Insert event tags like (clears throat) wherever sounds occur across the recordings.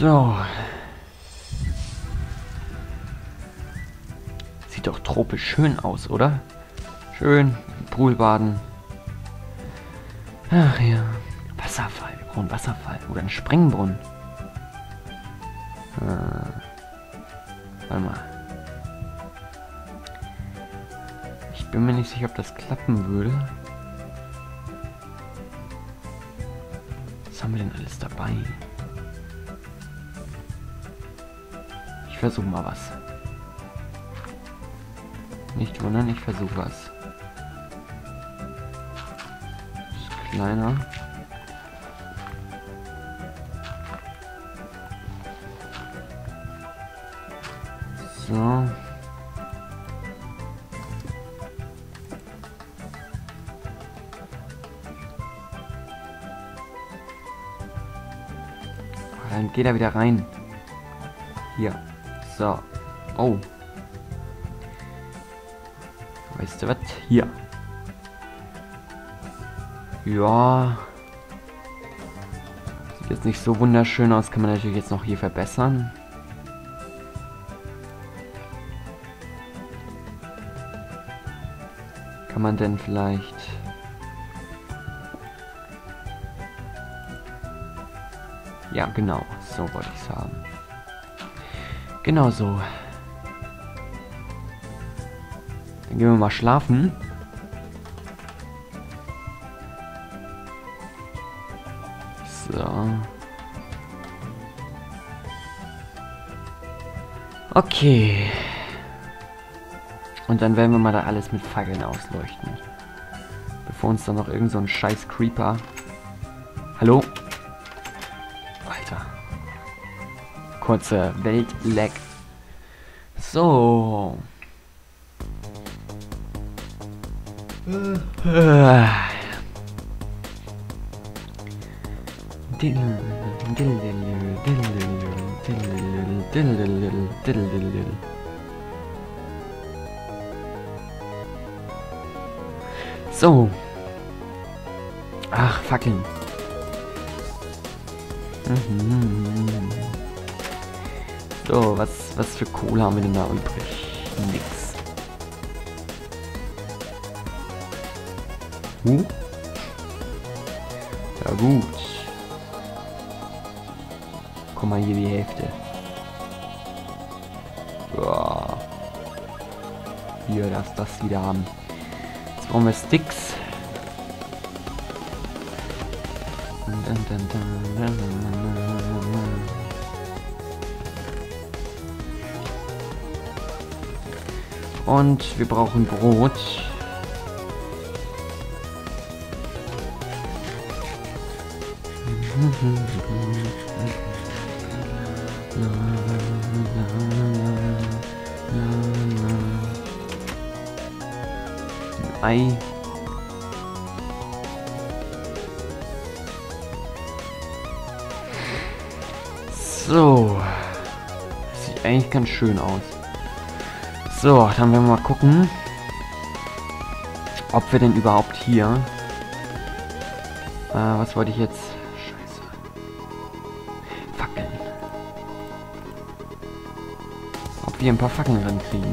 So. Sieht doch tropisch schön aus, oder? Schön, Poolbaden. Ach ja. Wasserfall, wir brauchen Wasserfall. Oder ein Springbrunnen. Ah. Warte mal. Ich bin mir nicht sicher, ob das klappen würde. Was haben wir denn alles dabei? Versuche mal was. Nicht wundern, ich versuche was. Ist kleiner. So. Dann geht er wieder rein. Hier. So. Oh. Weißt du was? Hier. Ja. Sieht jetzt nicht so wunderschön aus. Kann man natürlich jetzt noch hier verbessern. Kann man denn vielleicht... Ja, genau. So wollte ich es haben. Genau so. Dann gehen wir mal schlafen. So. Okay. Und dann werden wir mal da alles mit Fackeln ausleuchten. Bevor uns dann noch irgend so ein scheiß Creeper... Hallo? Kurze Weltleck. So. So. Ach, Fackeln. Mhm. So, was, was für Kohle haben wir denn da übrig? Nix. Huh? Ja gut. Guck mal hier die Hälfte. Ja. Hier, lass das wieder haben. Jetzt brauchen wir Sticks. Dun, dun, dun, Und wir brauchen Brot. Ei. So. Sieht eigentlich ganz schön aus. So, dann werden wir mal gucken, ob wir denn überhaupt hier... Äh, was wollte ich jetzt? Scheiße. Fackeln. Ob wir ein paar Fackeln rankriegen.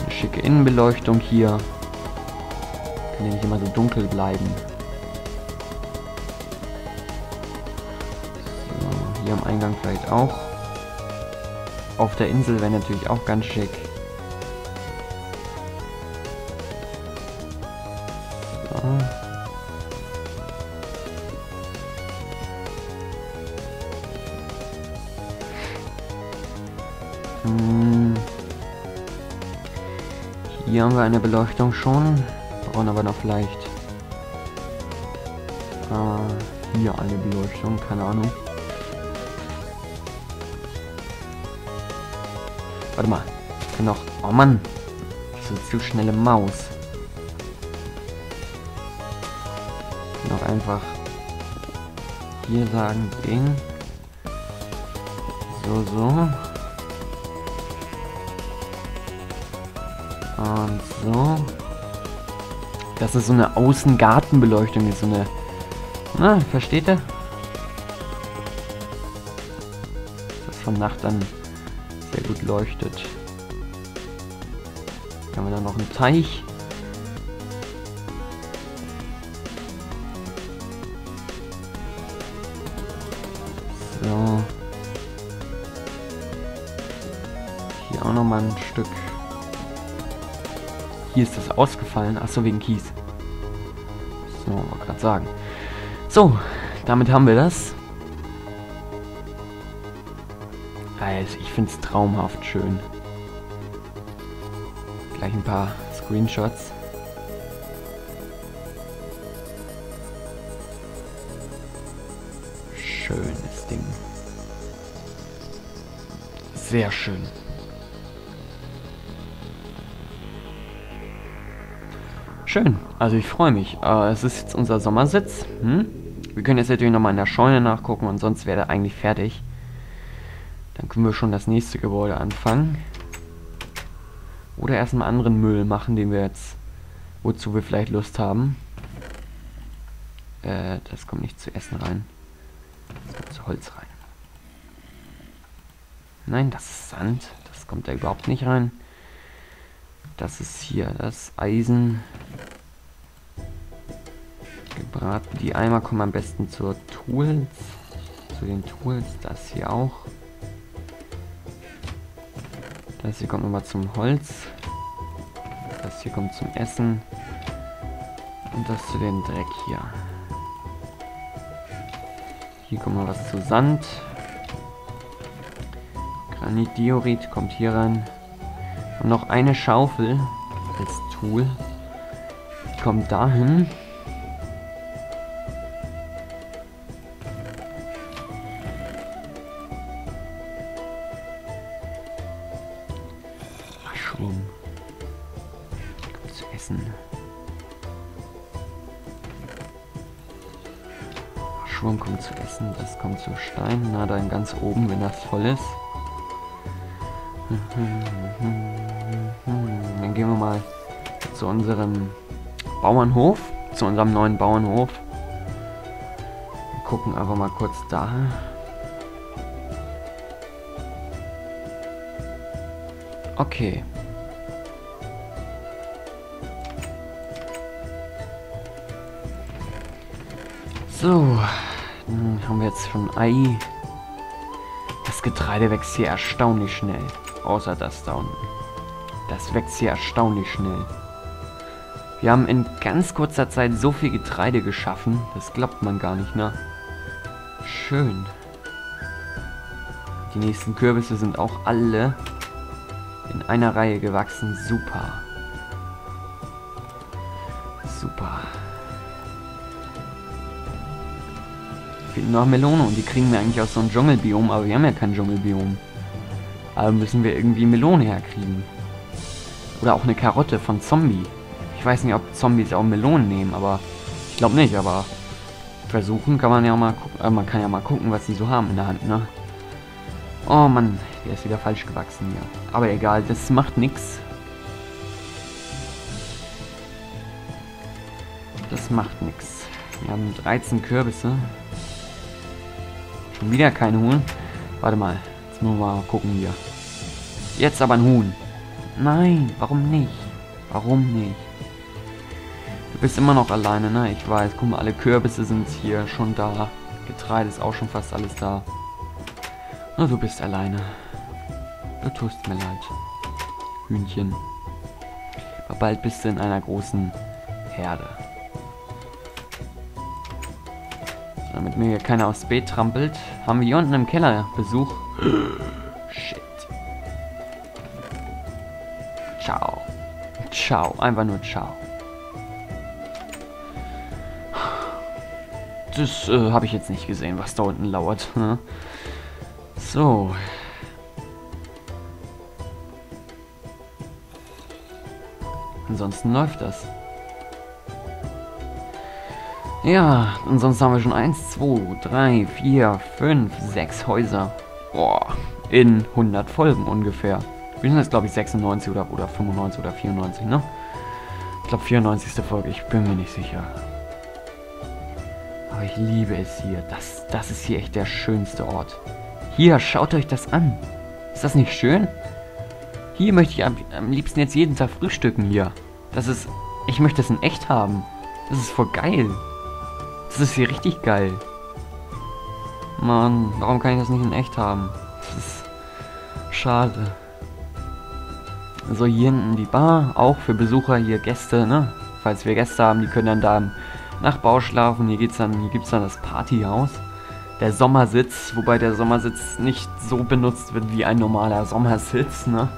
Eine schicke Innenbeleuchtung hier. Kann ja nicht immer so dunkel bleiben. So, hier am Eingang vielleicht auch. Auf der Insel wäre natürlich auch ganz schick. So. Hm. Hier haben wir eine Beleuchtung schon. Brauchen aber noch vielleicht äh, hier eine Beleuchtung, keine Ahnung. Warte mal. Kann noch. Oh Mann. So zu schnelle Maus. Auch einfach hier sagen, Ding. So, so. Und so. Das ist so eine Außengartenbeleuchtung ist, so eine. Na, versteht ihr? von Nacht dann sehr gut leuchtet. Haben wir dann noch einen Teich. So. Hier auch nochmal ein Stück. Hier ist das ausgefallen. Achso, wegen Kies. So, wollte gerade sagen. So, damit haben wir das. Also, ich finde es traumhaft schön. Gleich ein paar Screenshots. Schönes Ding. Sehr schön. Schön, also ich freue mich. Äh, es ist jetzt unser Sommersitz. Hm? Wir können jetzt natürlich nochmal in der Scheune nachgucken und sonst wäre er eigentlich fertig. Dann können wir schon das nächste Gebäude anfangen. Oder erstmal anderen Müll machen, den wir jetzt, wozu wir vielleicht Lust haben. Äh, das kommt nicht zu Essen rein. Das kommt zu Holz rein. Nein, das ist Sand. Das kommt da überhaupt nicht rein. Das ist hier das Eisen. Gebraten. Die Eimer kommen am besten zur Tools. Zu den Tools. Das hier auch. Das hier kommt nochmal zum Holz. Das hier kommt zum Essen. Und das zu den Dreck hier. Hier kommt noch was zu Sand. Granitdiorit kommt hier rein. Und noch eine Schaufel als Tool. Die kommt dahin. Mushroom. Zu essen. Mushroom kommt zu essen. Das kommt zu Stein. Na, dann ganz oben, wenn das voll ist. (laughs) Dann gehen wir mal zu unserem Bauernhof, zu unserem neuen Bauernhof. Wir gucken einfach mal kurz da. Okay. So, dann haben wir jetzt schon Ei. Das Getreide wächst hier erstaunlich schnell. Außer das da unten. Das wächst hier erstaunlich schnell. Wir haben in ganz kurzer Zeit so viel Getreide geschaffen. Das glaubt man gar nicht, ne? Schön. Die nächsten Kürbisse sind auch alle in einer Reihe gewachsen. Super. Noch Melone und die kriegen wir eigentlich aus so einem Dschungelbiom, aber wir haben ja kein Dschungelbiom. Aber müssen wir irgendwie Melone herkriegen. Oder auch eine Karotte von Zombie. Ich weiß nicht, ob Zombies auch Melonen nehmen, aber ich glaube nicht, aber versuchen kann man ja mal gucken. Äh, man kann ja mal gucken, was sie so haben in der Hand, ne? Oh Mann, der ist wieder falsch gewachsen hier. Aber egal, das macht nichts. Das macht nichts. Wir haben 13 Kürbisse. Schon wieder kein Huhn. Warte mal, jetzt müssen wir mal gucken hier. Jetzt aber ein Huhn. Nein, warum nicht? Warum nicht? Du bist immer noch alleine, ne? Ich weiß. Guck mal, alle Kürbisse sind hier schon da. Getreide ist auch schon fast alles da. Nur du bist alleine. Du tust mir leid. Hühnchen. Aber bald bist du in einer großen Herde. Damit mir hier keiner aufs Beet trampelt, haben wir hier unten im Keller Besuch. (clears throat) Shit. Ciao. Ciao. Einfach nur ciao. Das äh, habe ich jetzt nicht gesehen, was da unten lauert. Ne? So. Ansonsten läuft das. Ja, ansonsten haben wir schon 1, 2, 3, 4, 5, 6 Häuser. Boah, in 100 Folgen ungefähr. Wir sind jetzt, glaube ich, 96 oder, oder 95 oder 94, ne? Ich glaube, 94. Folge, ich bin mir nicht sicher. Aber ich liebe es hier. Das, das ist hier echt der schönste Ort. Hier, schaut euch das an. Ist das nicht schön? Hier möchte ich am, am liebsten jetzt jeden Tag frühstücken hier. Das ist... Ich möchte das in echt haben. Das ist voll geil. Das ist hier richtig geil. Mann, warum kann ich das nicht in echt haben? Das ist schade. So, hier hinten die Bar, auch für Besucher, hier Gäste, ne? Falls wir Gäste haben, die können dann da im Nachbau schlafen. Hier geht's dann, hier gibt's dann das Partyhaus. Der Sommersitz, wobei der Sommersitz nicht so benutzt wird wie ein normaler Sommersitz, ne?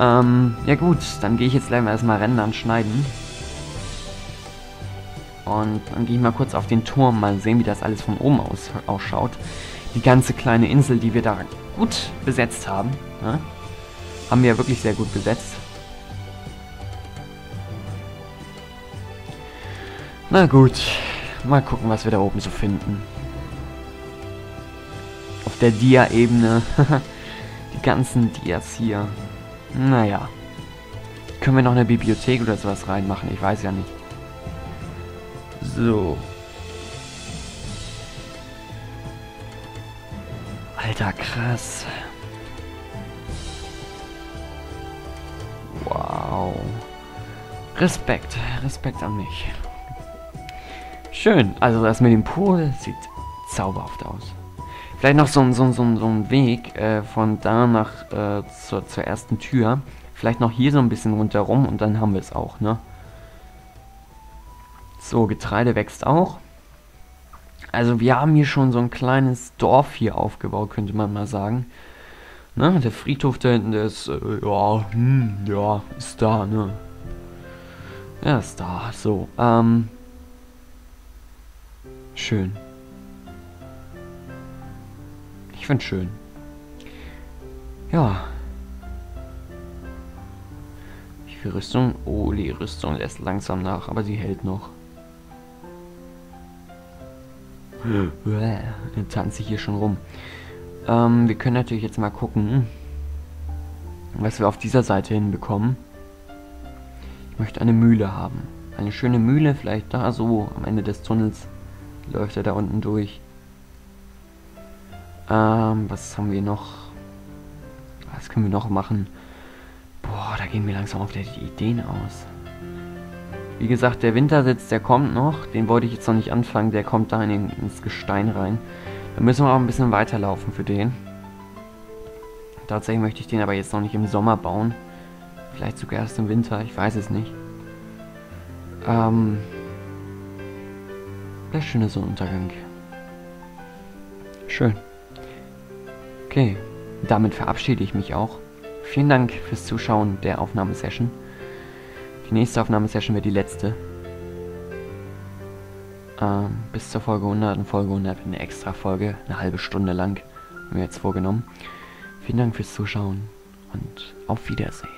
Ähm, ja gut, dann gehe ich jetzt gleich mal erstmal Rändern schneiden. Und dann gehe ich mal kurz auf den Turm, mal sehen, wie das alles von oben aus ausschaut. Die ganze kleine Insel, die wir da gut besetzt haben. Ne? Haben wir ja wirklich sehr gut besetzt. Na gut, mal gucken, was wir da oben so finden. Auf der Dia-Ebene. (laughs) die ganzen Dias hier. Naja. Können wir noch eine Bibliothek oder sowas reinmachen? Ich weiß ja nicht. So. Alter, krass. Wow. Respekt. Respekt an mich. Schön. Also das mit dem Pool sieht zauberhaft aus. Vielleicht noch so ein, so, so, so ein Weg äh, von da nach äh, zur, zur ersten Tür. Vielleicht noch hier so ein bisschen rundherum und dann haben wir es auch, ne? So, Getreide wächst auch. Also wir haben hier schon so ein kleines Dorf hier aufgebaut, könnte man mal sagen. Ne, der Friedhof da hinten, der ist, äh, ja, hm, ja, ist da, ne? Ja, ist da, so, ähm. Schön. Ich find's schön. Ja. Wie viel Rüstung? Oh, die Rüstung lässt langsam nach, aber sie hält noch. Dann tanze ich hier schon rum. Ähm, wir können natürlich jetzt mal gucken, was wir auf dieser Seite hinbekommen. Ich möchte eine Mühle haben. Eine schöne Mühle, vielleicht da so am Ende des Tunnels läuft er da unten durch. Ähm, was haben wir noch? Was können wir noch machen? Boah, da gehen mir langsam auf die Ideen aus. Wie gesagt, der Wintersitz, der kommt noch. Den wollte ich jetzt noch nicht anfangen. Der kommt da in, ins Gestein rein. Da müssen wir auch ein bisschen weiterlaufen für den. Tatsächlich möchte ich den aber jetzt noch nicht im Sommer bauen. Vielleicht sogar erst im Winter, ich weiß es nicht. Ähm. Der schöne Sonnenuntergang. Schön. Okay, damit verabschiede ich mich auch. Vielen Dank fürs Zuschauen der Aufnahmesession. Die nächste Aufnahmesession wird die letzte. Ähm, bis zur Folge 100 und Folge 100 eine extra Folge, eine halbe Stunde lang, haben wir jetzt vorgenommen. Vielen Dank fürs Zuschauen und auf Wiedersehen.